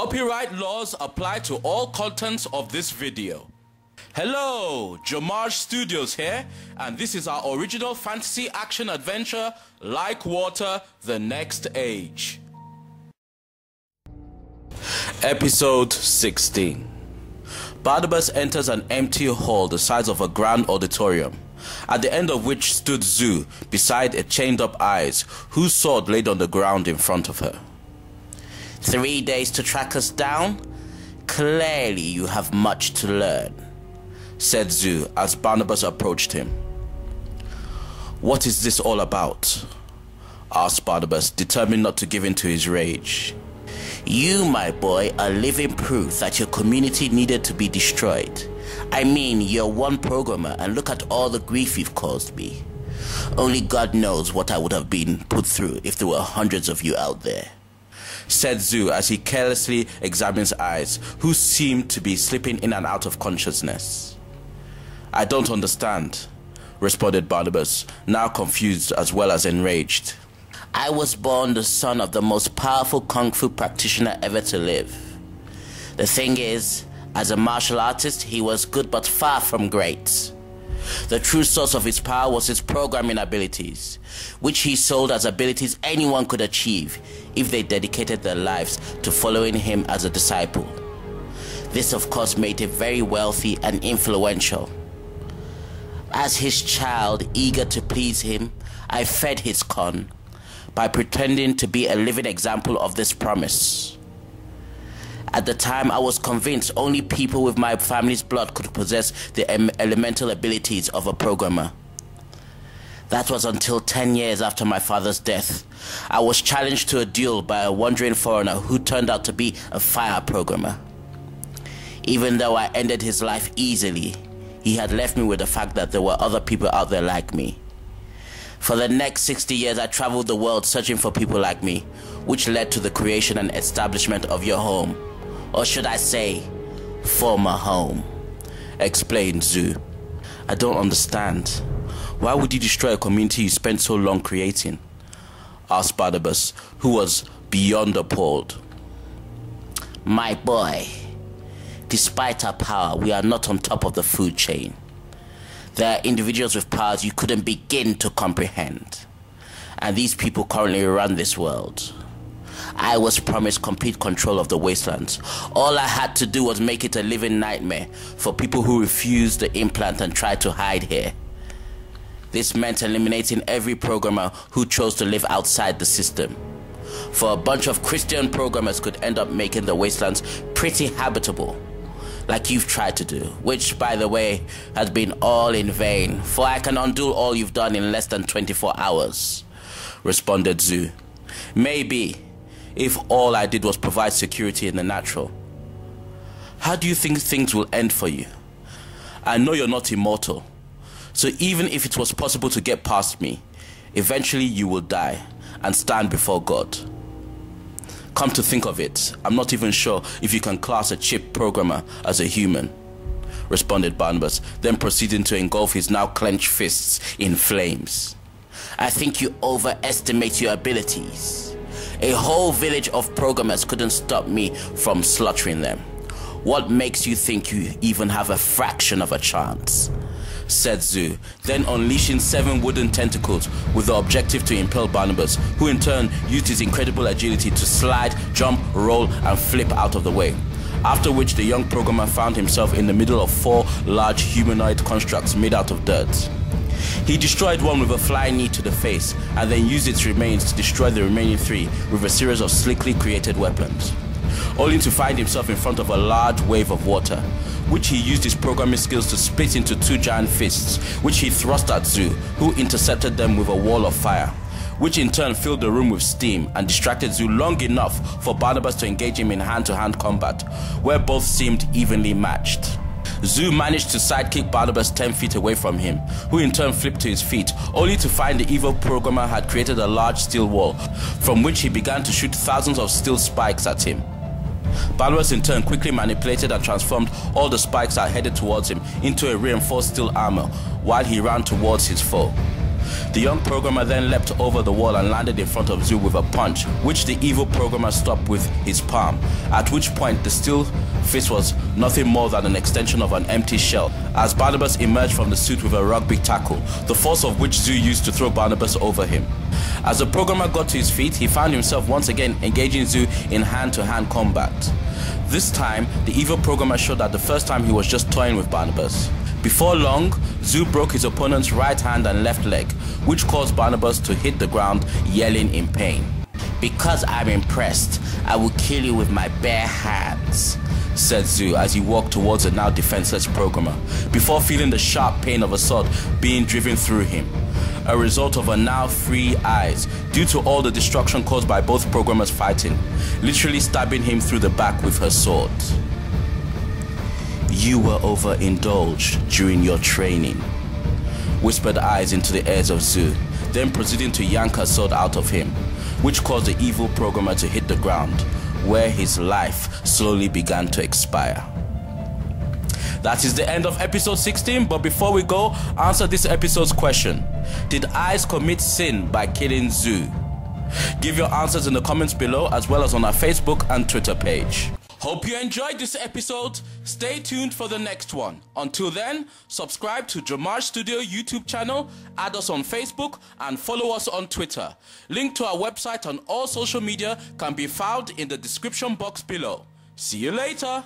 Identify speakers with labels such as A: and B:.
A: Copyright laws apply to all contents of this video. Hello, JOMAJ Studios here, and this is our original fantasy action adventure, Like Water, The Next Age. Episode 16 Barnabas enters an empty hall the size of a grand auditorium, at the end of which stood Zoo beside a chained up eyes, whose sword laid on the ground in front of her. Three days to track us down? Clearly, you have much to learn, said Zoo as Barnabas approached him. What is this all about? asked Barnabas, determined not to give in to his rage. You, my boy, are living proof that your community needed to be destroyed. I mean, you're one programmer, and look at all the grief you've caused me. Only God knows what I would have been put through if there were hundreds of you out there said Zoo as he carelessly examines eyes, who seemed to be slipping in and out of consciousness. I don't understand, responded Barnabas, now confused as well as enraged. I was born the son of the most powerful kung fu practitioner ever to live. The thing is, as a martial artist, he was good but far from great. The true source of his power was his programming abilities, which he sold as abilities anyone could achieve if they dedicated their lives to following him as a disciple. This, of course, made him very wealthy and influential. As his child, eager to please him, I fed his con by pretending to be a living example of this promise. At the time, I was convinced only people with my family's blood could possess the elemental abilities of a programmer. That was until 10 years after my father's death. I was challenged to a duel by a wandering foreigner who turned out to be a fire programmer. Even though I ended his life easily, he had left me with the fact that there were other people out there like me. For the next 60 years, I traveled the world searching for people like me, which led to the creation and establishment of your home. Or should I say, former home, explained Zoo. I don't understand. Why would you destroy a community you spent so long creating? asked Barnabas, who was beyond appalled. My boy, despite our power, we are not on top of the food chain. There are individuals with powers you couldn't begin to comprehend. And these people currently run this world. I was promised complete control of the wastelands. All I had to do was make it a living nightmare for people who refused the implant and tried to hide here. This meant eliminating every programmer who chose to live outside the system. For a bunch of Christian programmers could end up making the wastelands pretty habitable, like you've tried to do, which, by the way, has been all in vain, for I can undo all you've done in less than 24 hours, responded Zoo. Maybe, if all I did was provide security in the natural. How do you think things will end for you? I know you're not immortal, so even if it was possible to get past me, eventually you will die and stand before God. Come to think of it, I'm not even sure if you can class a chip programmer as a human, responded Barnabas, then proceeding to engulf his now clenched fists in flames. I think you overestimate your abilities. A whole village of programmers couldn't stop me from slaughtering them. What makes you think you even have a fraction of a chance? said Zoo, then unleashing seven wooden tentacles with the objective to impel Barnabas, who in turn used his incredible agility to slide, jump, roll, and flip out of the way. After which, the young programmer found himself in the middle of four large humanoid constructs made out of dirt. He destroyed one with a flying knee to the face, and then used its remains to destroy the remaining three with a series of slickly created weapons. Only to find himself in front of a large wave of water, which he used his programming skills to split into two giant fists, which he thrust at Zoo, who intercepted them with a wall of fire, which in turn filled the room with steam and distracted Zoo long enough for Barnabas to engage him in hand to hand combat, where both seemed evenly matched. Zoo managed to sidekick Barnabas 10 feet away from him, who in turn flipped to his feet, only to find the evil programmer had created a large steel wall, from which he began to shoot thousands of steel spikes at him. Barnabas in turn quickly manipulated and transformed all the spikes that headed towards him into a reinforced steel armor while he ran towards his foe. The young programmer then leapt over the wall and landed in front of Zu with a punch, which the evil programmer stopped with his palm, at which point the steel fist was nothing more than an extension of an empty shell. As Barnabas emerged from the suit with a rugby tackle, the force of which Zu used to throw Barnabas over him. As the programmer got to his feet, he found himself once again engaging Zu in hand-to-hand -hand combat. This time, the evil programmer showed that the first time he was just toying with Barnabas. Before long, Zu broke his opponent's right hand and left leg, which caused Barnabas to hit the ground yelling in pain. Because I'm impressed, I will kill you with my bare hands, said Zu as he walked towards the now defenseless programmer, before feeling the sharp pain of a sword being driven through him. A result of a now free eyes due to all the destruction caused by both programmers fighting, literally stabbing him through the back with her sword. You were overindulged during your training, whispered eyes into the ears of Zu, then proceeding to yank her sword out of him, which caused the evil programmer to hit the ground, where his life slowly began to expire. That is the end of episode 16, but before we go, answer this episode's question. Did Eyes commit sin by killing Zu? Give your answers in the comments below as well as on our Facebook and Twitter page. Hope you enjoyed this episode. Stay tuned for the next one. Until then, subscribe to JOMAJ Studio YouTube channel, add us on Facebook, and follow us on Twitter. Link to our website and all social media can be found in the description box below. See you later.